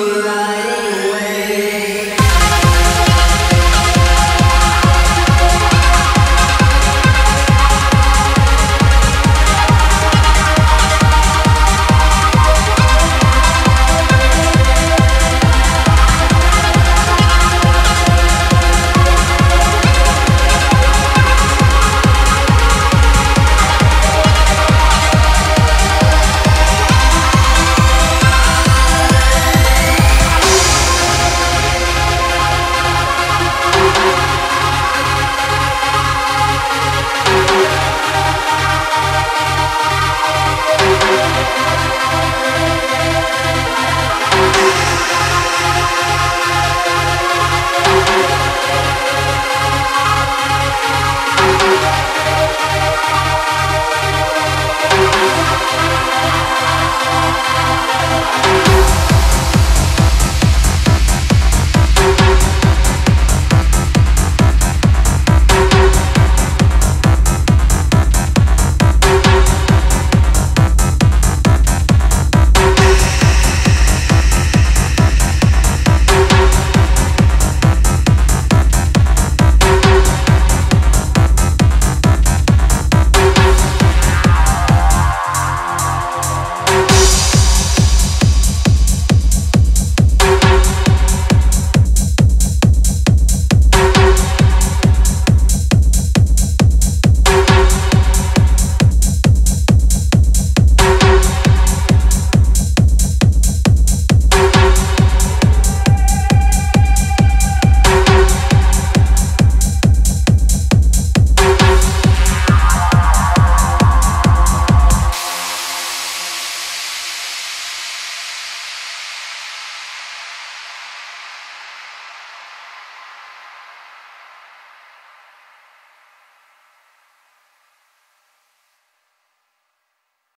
you.